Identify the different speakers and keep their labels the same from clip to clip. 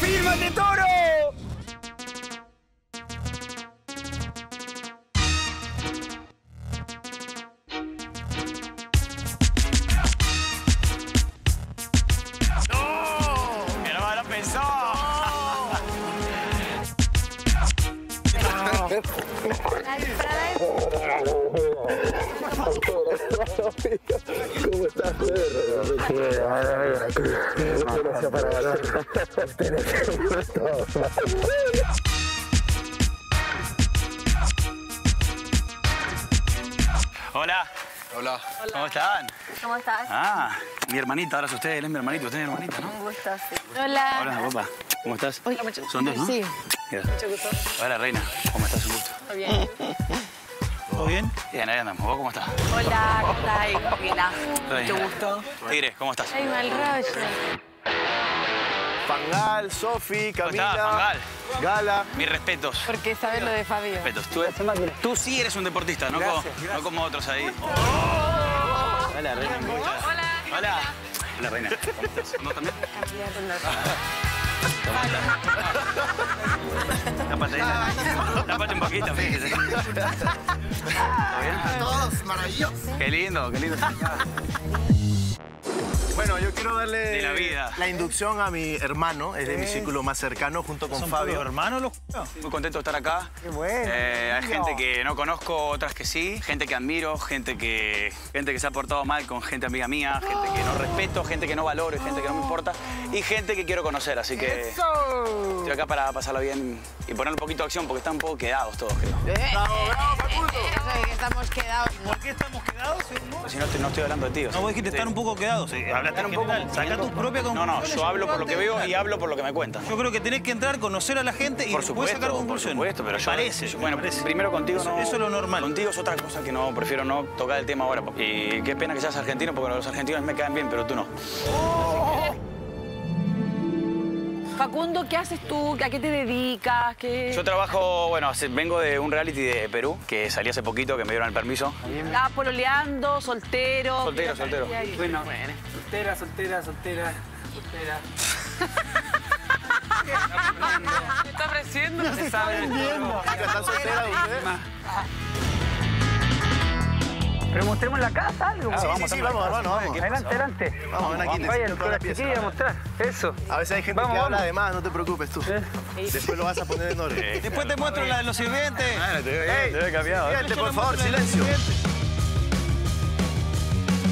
Speaker 1: ¡Súbete, toro!
Speaker 2: ¡Que no me lo pensó!
Speaker 3: ¿Cómo estás, para.
Speaker 2: Hola.
Speaker 4: Hola.
Speaker 2: ¿Cómo están?
Speaker 5: ¿Cómo estás?
Speaker 2: Ah, mi hermanita, ahora es usted, él es mi hermanito, usted es mi hermanita, ¿no?
Speaker 5: Un gusto, sí. Hola.
Speaker 2: Hola, papá. ¿Cómo estás?
Speaker 5: Hola, mucho
Speaker 2: Son dos, ¿no?
Speaker 5: Sí.
Speaker 2: Mira. Hola, reina. ¿Cómo estás? Un gusto.
Speaker 5: Muy bien.
Speaker 2: ¿Todo bien? Bien, ahí andamos. ¿Vos cómo estás?
Speaker 5: Hola, ¿cómo estás? Mira,
Speaker 2: Reina.
Speaker 5: mucho gusto.
Speaker 2: Tigre, ¿cómo estás?
Speaker 5: Ay, mal rollo.
Speaker 4: Fangal, Sofi,
Speaker 2: ¿Cómo
Speaker 4: Camila.
Speaker 2: estás, Fangal?
Speaker 4: Gala.
Speaker 2: Mis respetos.
Speaker 5: Porque sabes lo de Fabio.
Speaker 2: Respetos. Tú, tú sí eres un deportista, no, como, no como otros ahí. Hola, reina. ¿cómo estás?
Speaker 5: Hola.
Speaker 2: Hola. Hola, reina. ¿Cómo estás? ¿No también? Tápate. Tápate un poquito, fíjese. ¿Está bien?
Speaker 4: Todos maravillosos.
Speaker 2: Qué lindo, qué lindo.
Speaker 4: Bueno, yo quiero darle
Speaker 2: De la vida.
Speaker 4: la inducción a mi hermano, es de mi círculo más cercano, junto con Fabio.
Speaker 1: hermanos los
Speaker 2: Muy contento de estar acá. Qué bueno. hay gente que no conozco, otras que sí. Gente que admiro, gente que, gente que se ha portado mal con gente amiga mía, gente que no respeto, gente que no valoro y gente que no me importa. Y gente que quiero conocer, así que estoy acá para pasarla bien y poner un poquito de acción porque están un poco quedados todos, creo.
Speaker 4: ¡Bravo, bravo, Facundo!
Speaker 5: Eso de que estamos quedados.
Speaker 1: ¿Por qué estamos quedados?
Speaker 2: Si no, estoy- no estoy hablando de ti. o
Speaker 1: No, vos dijiste estar un poco quedados. Eh, En
Speaker 2: un poco-.
Speaker 1: Saca tus propias
Speaker 2: No, no,
Speaker 1: conclusiones.
Speaker 2: yo hablo por lo que veo y hablo por lo que me cuentan.
Speaker 1: Yo creo que tenés que entrar, conocer a la gente y
Speaker 2: Por supuesto,
Speaker 1: sacar
Speaker 2: por
Speaker 1: conclusiones.
Speaker 2: supuesto, pero yo...
Speaker 1: parece.
Speaker 2: yo-
Speaker 1: me
Speaker 2: bueno,
Speaker 1: parece.
Speaker 2: primero contigo
Speaker 1: Eso-
Speaker 2: no...
Speaker 1: Eso es lo normal.
Speaker 2: Contigo es otra cosa que no, prefiero no tocar el tema ahora. Y qué pena que seas argentino porque los argentinos me caen bien, pero tú no.
Speaker 5: Facundo, ¿qué haces tú? ¿A qué te dedicas? ¿Qué...
Speaker 2: Yo trabajo, bueno, vengo de un reality de Perú que salí hace poquito, que me dieron el permiso.
Speaker 5: ¿Estás pololeando, soltero?
Speaker 2: Soltero, soltero.
Speaker 6: Bueno, soltera, soltera, soltera, soltera.
Speaker 5: ¿Qué está ofreciendo?
Speaker 6: Se sabe todo.
Speaker 4: ¿Están solteras ustedes?
Speaker 6: Pero mostremos la casa, algo.
Speaker 4: Sí, sí, sí, vamos, hermano, vamos.
Speaker 6: Adelante, adelante.
Speaker 4: Vamos, ven aquí, te
Speaker 6: Vaya,
Speaker 4: la
Speaker 6: chiquilla a mostrar. Eso.
Speaker 4: A veces hay gente
Speaker 6: Vamos,
Speaker 4: que habla
Speaker 6: vamos.
Speaker 4: de más, no te preocupes tú. Después lo vas a poner en orden.
Speaker 1: Después te muestro la de los sirvientes.
Speaker 4: ¡Ey!
Speaker 2: cambiado.
Speaker 4: Fíjate,
Speaker 1: Yo
Speaker 4: por
Speaker 1: le
Speaker 4: favor, silencio.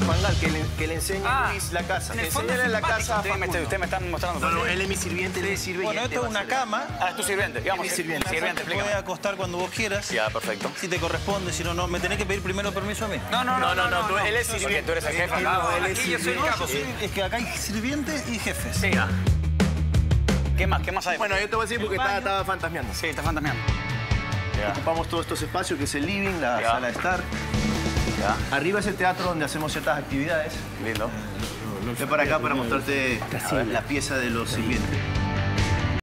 Speaker 4: Fangal, que le, que le enseñe
Speaker 6: Ah,
Speaker 4: Luis la casa.
Speaker 1: en el fondo
Speaker 4: la casa a
Speaker 2: Ustedes me, ustedes me están mostrando.
Speaker 4: No, no, él es mi sirviente, él es sirve
Speaker 1: Bueno, esto es una cama.
Speaker 2: Ah, es tu sirviente, digamos.
Speaker 4: Es mi sirviente.
Speaker 2: Sirviente,
Speaker 1: Te puedes acostar cuando vos quieras.
Speaker 2: Ya, perfecto.
Speaker 1: Si te corresponde, si no, no. Me tenés que pedir primero permiso a mí.
Speaker 6: No, no,
Speaker 4: No, no, no, tú- él es sirviente.
Speaker 2: tú eres el jefe.
Speaker 4: No, él es
Speaker 6: Aquí yo soy el
Speaker 4: sirviente.
Speaker 1: Es que acá hay sirvientes y jefes.
Speaker 2: Sí. ¿Qué más? ¿Qué más hay?
Speaker 4: Bueno, yo te voy a decir porque estaba, estaba fantasmeando.
Speaker 2: Sí, está fantasmeando. Ya,
Speaker 4: Ocupamos todos estos espacios, que es el living, la
Speaker 2: Ya.
Speaker 4: sala de estar.
Speaker 2: Ya.
Speaker 4: Arriba es el teatro donde hacemos ciertas actividades.
Speaker 2: Lindo.
Speaker 4: Ven para acá para mostrarte la pieza de los sirvientes.